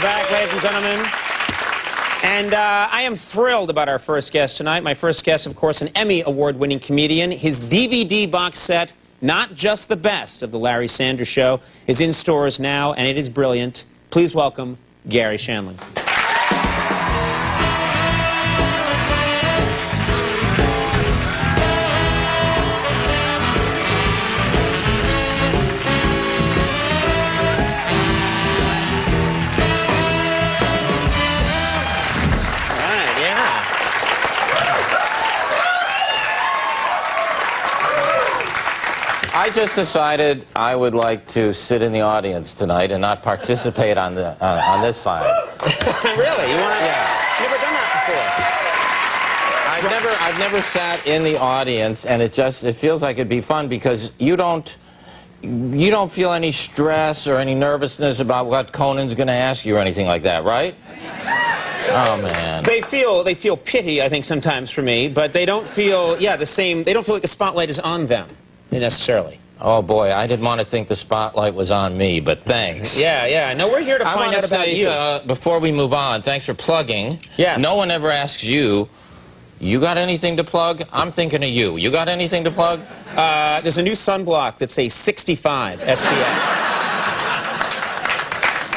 We're back, ladies and gentlemen. And uh, I am thrilled about our first guest tonight. My first guest, of course, an Emmy Award winning comedian. His DVD box set, Not Just the Best of The Larry Sanders Show, is in stores now, and it is brilliant. Please welcome Garry Shandling. I just decided I would like to sit in the audience tonight and not participate on the uh, on this side. really? You want to? Yeah. Never done that before. I've never I've never sat in the audience, and it just it feels like it'd be fun because you don't you don't feel any stress or any nervousness about what Conan's going to ask you or anything like that, right? Oh man. They feel they feel pity, I think, sometimes for me, but they don't feel yeah the same. They don't feel like the spotlight is on them necessarily. Oh boy, I didn't want to think the spotlight was on me, but thanks. Yeah, yeah. No, we're here to I find out to about say, you. Uh, before we move on, thanks for plugging. Yes. No one ever asks you, you got anything to plug? I'm thinking of you. You got anything to plug? Uh, there's a new sunblock that's a 65 SPF.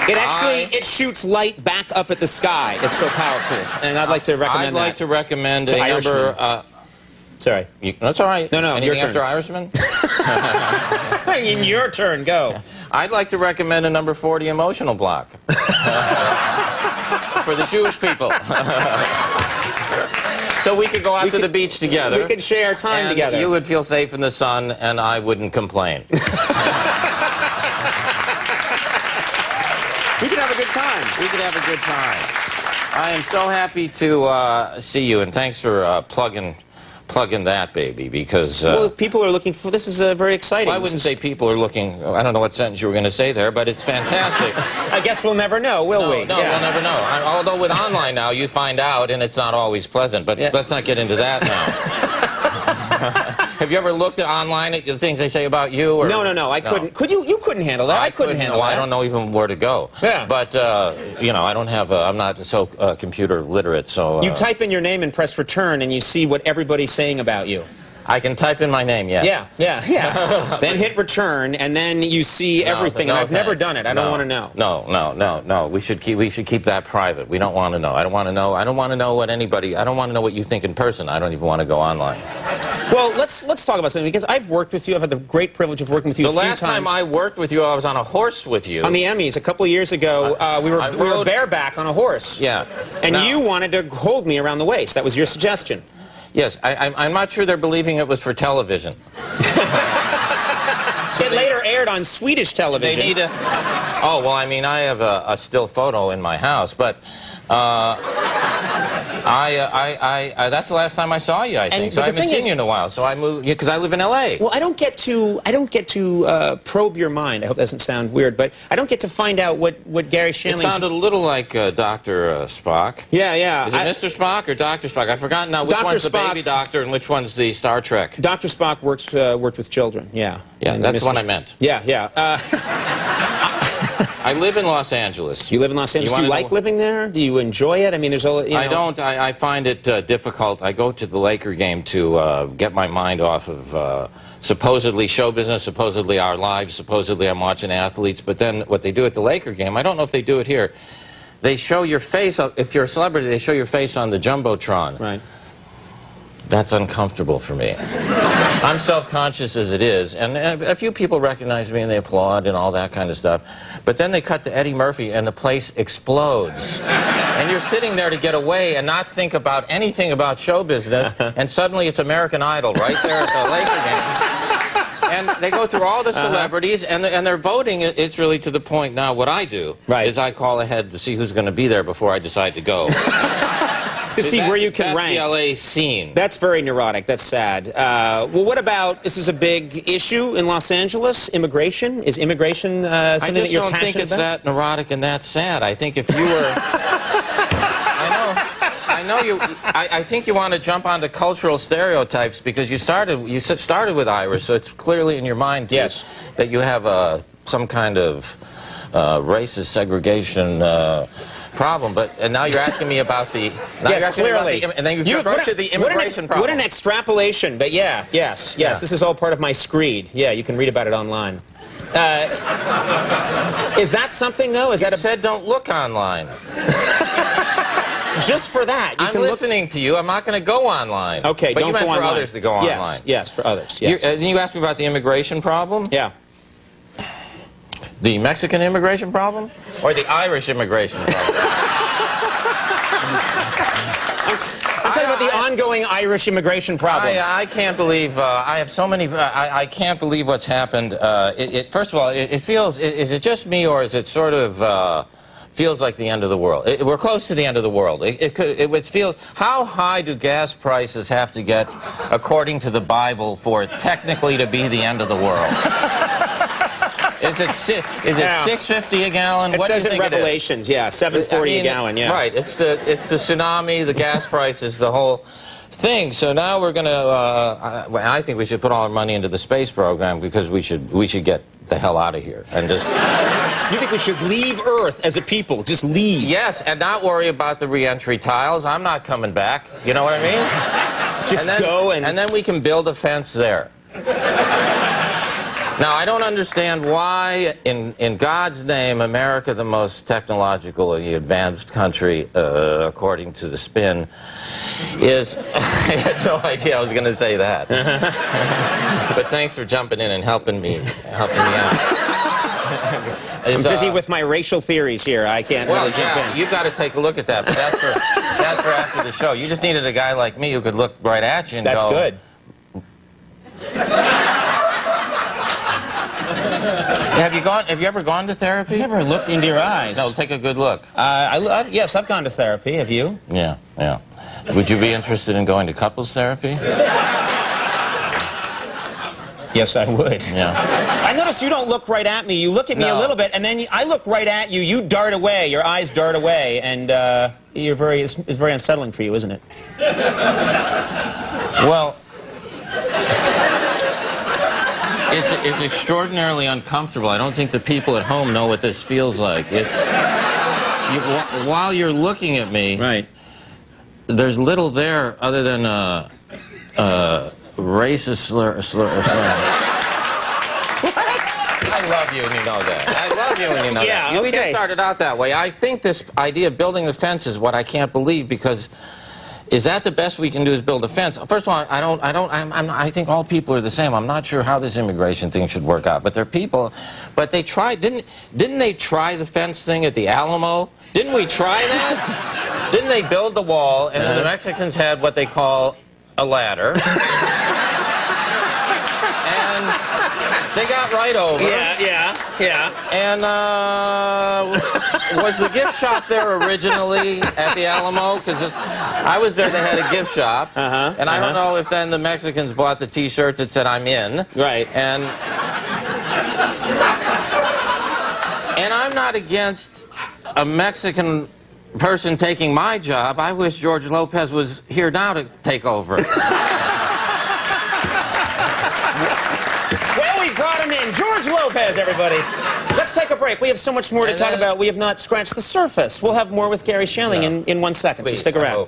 It actually I- it shoots light back up at the sky. It's so powerful, and I'd like to recommend I'd like that. to recommend To a number. Uh, Sorry. you, that's all right. No, no, Anything your after turn. Irishman? In your turn, go. I'd like to recommend a number 40 emotional block for the Jewish people. so we could go out We to could- the beach together. We could share time and together. You would feel safe in the sun, and I wouldn't complain. We could have a good time. We could have a good time. I am so happy to uh, see you, and thanks for uh, plugging, plugging that baby. Because uh, Well, people are looking for this is uh, very exciting. well, I wouldn't say people are looking. I don't know what sentence you were going to say there, but it's fantastic. I guess we'll never know, will no, we? no, Yeah. we'll never know. I, although with online now, you find out, and it's not always pleasant. But Yeah. let's not get into that now. Have you ever looked at online at the things they say about you? Or? No, no, no. I couldn't. Could you? You couldn't handle that. I, couldn't, handle well, that. I don't know even where to go. Yeah. But uh, you know, I don't have. A, I'm not so uh, computer literate, so uh, You type in your name and press return, and you see what everybody's saying about you. I can type in my name. Yes. Yeah, yeah, yeah. then hit return, and then you see No, everything. no I've never done it. I don't want to know. No, no, no, no. We should keep we should keep that private. We don't want to know. I don't want to know. I don't want to know what anybody. I don't want to know what you think in person. I don't even want to go online. Well, let's let's talk about something because I've worked with you. I've had the great privilege of working with you The a few last times. time I worked with you, I was on a horse with you. on the Emmys a couple of years ago, uh, we were I we were bareback on a horse. yeah. And Now- you wanted to hold me around the waist. That was your suggestion. Yes, I, I'm, I'm not sure they're believing it was for television. it later aired on Swedish television. They need a. Oh well, I mean, I have a, a still photo in my house, but. Uh, I, uh, I, I, I, that's the last time I saw you, I think. so I haven't seen is- you in a while. So I moved, because I live in L.A. Well, I don't get to I don't get to uh, probe your mind. I hope that doesn't sound weird, but I don't get to find out what what Garry Shandling. It sounded a little like uh, Dr. Uh, Spock. yeah, yeah. Is it I- Mr. Spock or Dr. Spock? I've forgotten now which Dr. one's the Spock. baby doctor and which one's the Star Trek. Dr. Spock works uh, worked with children. Yeah. Yeah, And that's Mr. what I meant. Yeah, yeah. I live in Los Angeles. you live in Los Angeles. You Do you like know- living there? Do you enjoy it? I mean, there's all. You know, I don't. I, I find it uh, difficult. I go to the Laker game to uh, get my mind off of uh, supposedly show business, supposedly our lives, supposedly I'm watching athletes. But then what they do at the Laker game, I don't know if they do it here. They show your face. uh, If you're a celebrity, they show your face on the jumbotron. Right. That's uncomfortable for me. I'm self-conscious as it is, and a few people recognize me and they applaud and all that kind of stuff. But then they cut to Eddie Murphy and the place explodes. and you're sitting there to get away and not think about anything about show business, and suddenly it's American Idol right there at the Laker game. And they go through all the Uh-huh. celebrities, and, and they're voting. It's really to the point now. What I do Right. is I call ahead to see who's going to be there before I decide to go. To see where you can that's rank. the LA scene. That's very neurotic. That's sad. Uh, well, what about this is a big issue in Los Angeles? Immigration is immigration uh, I something that you're passionate about. I don't think it's about? that neurotic and that sad. I think if you were, I know, I know you. I, I think you want to jump onto cultural stereotypes because you started, you started with Irish, so it's clearly in your mind to- Yes. that you have a some kind of uh, racist segregation uh, problem. But and now you're asking me about the. Yes, asking me about clearly. the and then you, You- what a- to the what an immigration problem. What an extrapolation, but yeah, yes, yes. Yeah. This is all part of my screed. Yeah, you can read about it online. Uh, is that something, though? Is you that a, said don't look online. just for that? You I'm listening to you. I'm not going to go online. Okay, but don't you meant go for online. others to go yes, online. Yes, yes, for others. You, Yes. uh, you asked me about the immigration problem. yeah. The Mexican immigration problem? Or the Irish immigration problem? I'm, talking about the I- ongoing Irish immigration problem. I, I can't believe, uh, I have so many, uh, I, I can't believe what's happened. Uh, it, it, first of all, it, it feels, i- is it just me or is it sort of, uh, feels like the end of the world? It, we're close to the end of the world. It, it could, it would feel, how high do gas prices have to get, according to the Bible, for it technically to be the end of the world? Is it, it Yeah. 650 a gallon? it what do you says in is? Revelations, yeah, 740 I mean, a gallon, yeah. Right. It's the it's the tsunami, the gas prices, the whole thing. So now we're going to. Uh, I, I think we should put all our money into the space program because we should we should get the hell out of here and just You think we should leave Earth as a people? Just leave? yes, and not worry about the reentry tiles. I'm not coming back. You know what I mean? Just and then, go and... and then we can build a fence there. Now, I don't understand why, in, in God's name, America, the most technologically advanced country, uh, according to the spin, is. I had no idea I was going to say that. but thanks for jumping in and helping me, helping me out. I'm busy uh, with my racial theories here. I can't well, really jump yeah, in. you've got to take a look at that, but that's for, that's for after the show. You just needed a guy like me who could look right at you and That's go, good. Have you gone? Have you ever gone to therapy? Never looked into your eyes. No, take a good look. Uh, I, I, yes, I've gone to therapy. Have you? Yeah, yeah. Would you be interested in going to couples therapy? Yes, I would. Yeah. I notice you don't look right at me. You look at me a little bit, and then you, I look right at you. You dart away. Your eyes dart away, and uh, you're very. It's, it's very unsettling for you, isn't it? Well, it's it's extraordinarily uncomfortable. I don't think the people at home know what this feels like. It's you, wh- while you're looking at me, Right. there's little there other than uh, uh, racist slur. slur, slur. I love you and you know that. I love you and you know Yeah, that. We just started out that way. I think this idea of building the fence is what I can't believe because is that the best we can do is build a fence? First of all, I don't, I don't, I'm, I'm, I think all people are the same. I'm not sure how this immigration thing should work out, but they're people. But they tried, didn't, didn't they try the fence thing at the Alamo? Didn't we try that? didn't they build the wall and then the Mexicans had what they call a ladder? and they got right over. Yeah, yeah, yeah. And uh, was the gift shop there originally at the Alamo? Because I was there. They had a gift shop, Uh-huh, and I don't uh-huh. know if then the Mexicans bought the T-shirts that said "I'm in." Right. And and I'm not against a Mexican person taking my job. I wish George Lopez was here now to take over. Well, we brought him in. George Lopez, everybody. Let's take a break. We have so much more to talk about. We have not scratched the surface. We'll have more with Garry Shandling in, in one second, so Please, stick I around.